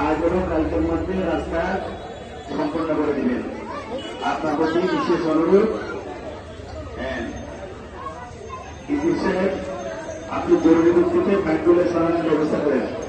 করে কালকের মধ্যে রাস্তা সম্পন্ন করে দিবেন। আপনার প্রতি বিশেষ অনুরোধ। হ্যাঁ। আপনি জরুরি ভিত্তিতে ব্যাংকগুলো সরানোর ব্যবস্থা করেন।